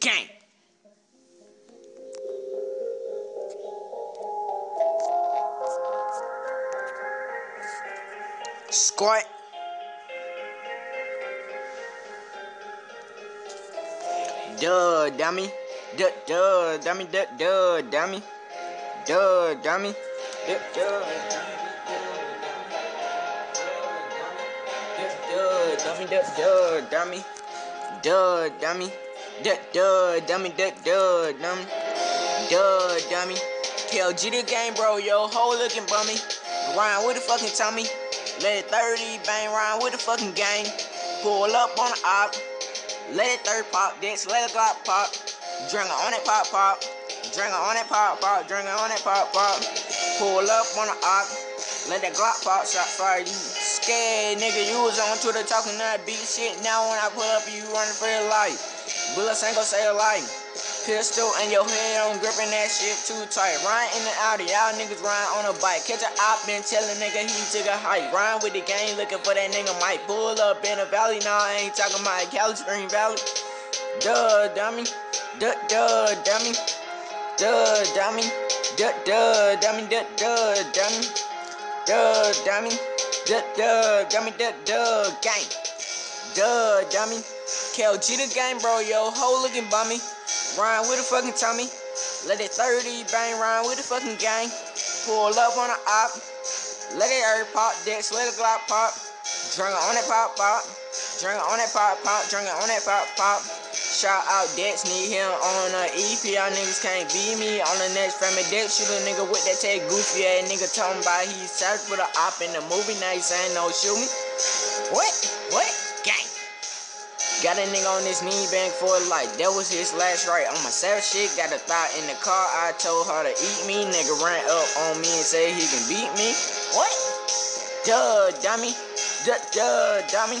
Gang. Squat. Duh, dummy. Duh, duh, dummy, duh, duh, dummy. Duh, dummy. Duh, duh, Duh, dummy, duh, duh, dummy. Duh, dummy. Duh, duh, dummy, duh, duh, dummy. Duh, dummy. KLG the game, bro, yo, whole looking bummy. Ryan with the fucking Tommy. Let it 30 bang Ryan with the fucking gang. Pull up on the op. Let it third pop, dicks, let it glock pop. Drink on it, pop, pop. Drink on it, pop, pop. Drink on it, pop, pop. Pull up on the op. Let that glock pop, shot fire. You scared, nigga. You was on the talking that beat shit. Now when I pull up, you running for your life. Bullets ain't gon' say a lie. Pistol in your head, I'm gripping that shit too tight. Ryan in the Audi, y'all niggas ride on a bike. Catch a op, been telling nigga he took a hike. Ryan with the game, looking for that nigga might pull up in a valley. Nah, I ain't talking about Cali Spring Valley. Duh, dummy. Duh, duh, dummy. Duh, dummy. Duh, duh, dummy. Duh, duh, dummy. Duh, dummy. Duh, dummy. Duh, duh, gang. Duh, dummy. KLG the game, bro, yo. Whole looking bummy. Ryan with a fucking Tommy. Let it 30 bang Ryan with the fucking gang. Pull up on the op. Let it air pop, dicks, let it glock pop. Drink on it pop pop. Drink on it pop pop. Drink on it pop pop. Shout out Dex, need him on a EP. Y'all niggas can't beat me on the next family Dex. Shoot a nigga with that tag goofy ass nigga talking about he searched for the op in the movie. Now he saying no shoot me. What? What? Gang. Got a nigga on his knee bank for life. That was his last right. On my savage shit, got a thought in the car. I told her to eat me. Nigga ran up on me and said he can beat me. What? Duh, dummy. Duh, duh, dummy.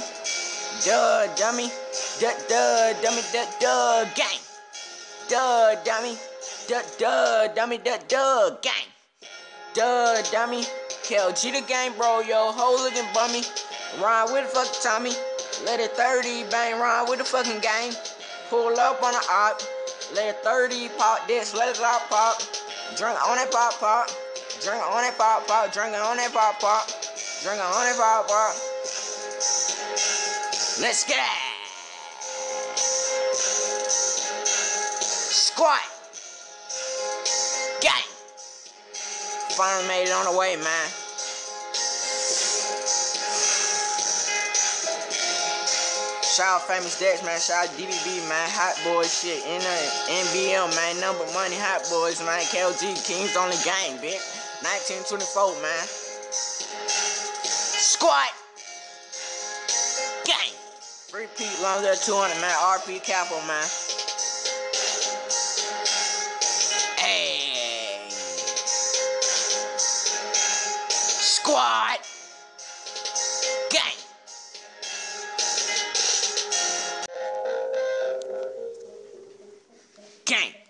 Duh, dummy. Duh, duh, dummy. Duh, duh, gang. Duh, dummy. Duh, duh, dummy. Duh, duh, gang. Duh, dummy. KLG the gang, bro. Yo, whole looking bummy. Ryan with the fuck Tommy. Let it 30 bang Ryan with the fucking gang. Pull up on the op. Let it 30 pop this. Let it pop pop. Drink on it pop pop. Drink on it pop pop. Drink on it pop pop. Drink on it pop pop. Let's get it. Squat. Gang. Finally made it on the way, man. Shout out famous Dex, man. Shout out DDB, man. Hot boy shit. In the NBM, man. Number money, hot boys, man. KLG, Kings only game, bitch. 1924, man. Squat. Repeat, long as 200, man. RP capital man. Hey. Squad. Gang. Gang.